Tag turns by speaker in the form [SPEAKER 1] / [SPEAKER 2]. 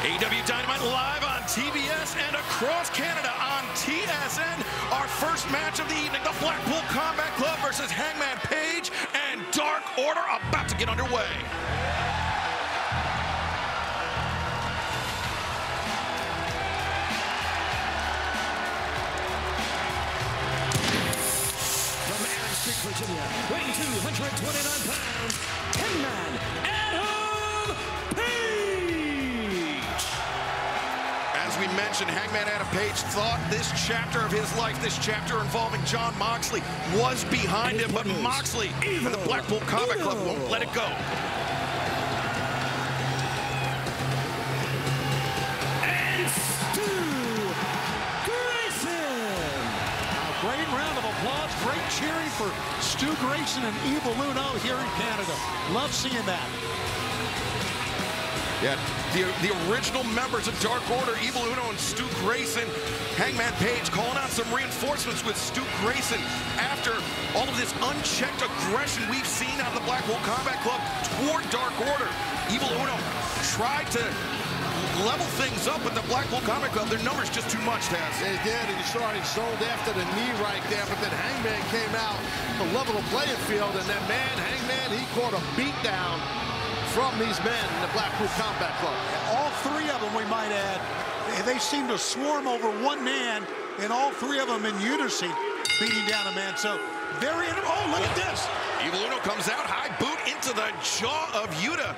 [SPEAKER 1] AEW Dynamite live on TBS and across Canada on TSN. Our first match of the evening, the Blackpool Combat Club versus Hangman Page and Dark Order about to get underway.
[SPEAKER 2] From Aaron Street, Virginia, weighing 229
[SPEAKER 1] As we mentioned, Hangman Adam Page thought this chapter of his life, this chapter involving Jon Moxley, was behind him, but Moxley and the Blackpool Combat Club won't let it go.
[SPEAKER 2] And Stu Grayson.
[SPEAKER 3] A great round of applause, great cheering for Stu Grayson and Evil Uno here in Canada. Love seeing that.
[SPEAKER 1] Yeah, the, the original members of Dark Order, Evil Uno and Stu Grayson, Hangman Page calling out some reinforcements with Stu Grayson after all of this unchecked aggression we've seen out of the Blackpool Combat Club toward Dark Order. Evil Uno tried to level things up with the Blackpool Combat Club. Their numbers just too much, Taz.
[SPEAKER 4] They did, and you saw he sold after the knee right there, but then Hangman came out to level the playing field, and that man, Hangman, he caught a beat down from these men in the Blackpool Combat Club.
[SPEAKER 3] All three of them, we might add, they seem to swarm over one man, and all three of them in unison beating down a man. So very, oh, look at this.
[SPEAKER 1] Evil Uno comes out, high boot into the jaw of Yuta.